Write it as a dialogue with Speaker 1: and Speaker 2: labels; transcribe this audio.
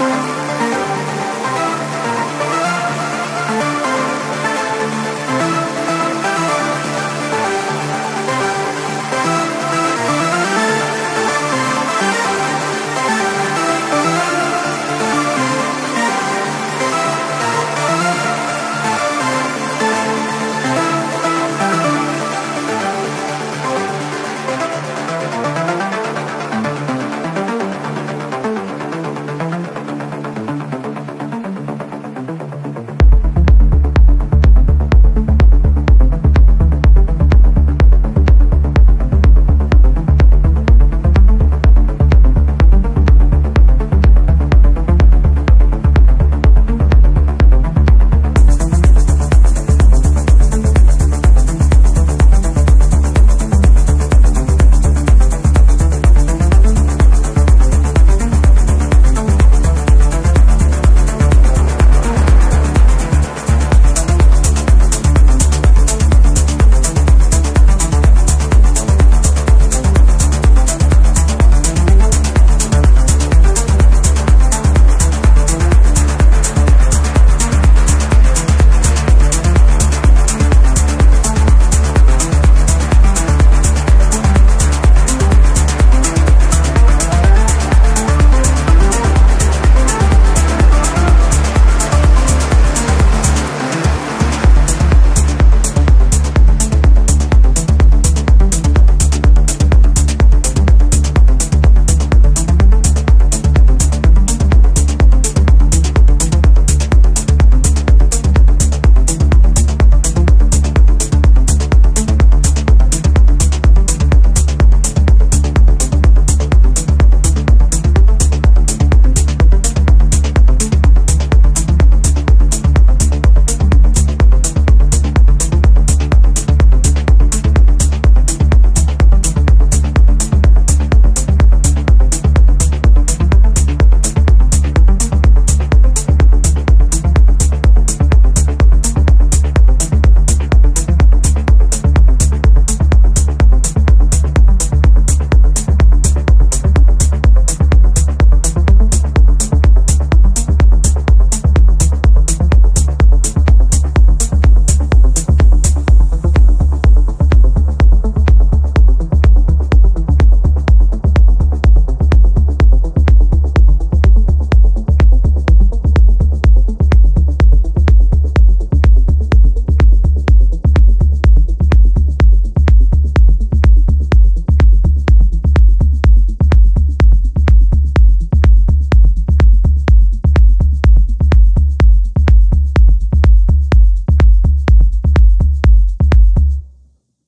Speaker 1: Bye.